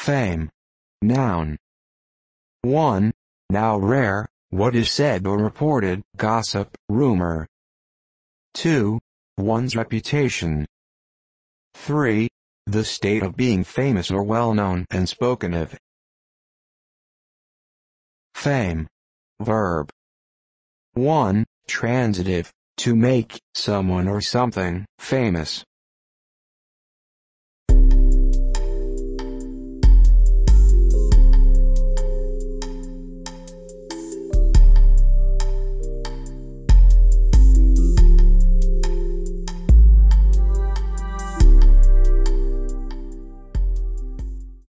Fame. Noun. 1. Now rare, what is said or reported, gossip, rumor. 2. One's reputation. 3. The state of being famous or well known and spoken of. Fame. Verb. 1. Transitive, to make someone or something famous.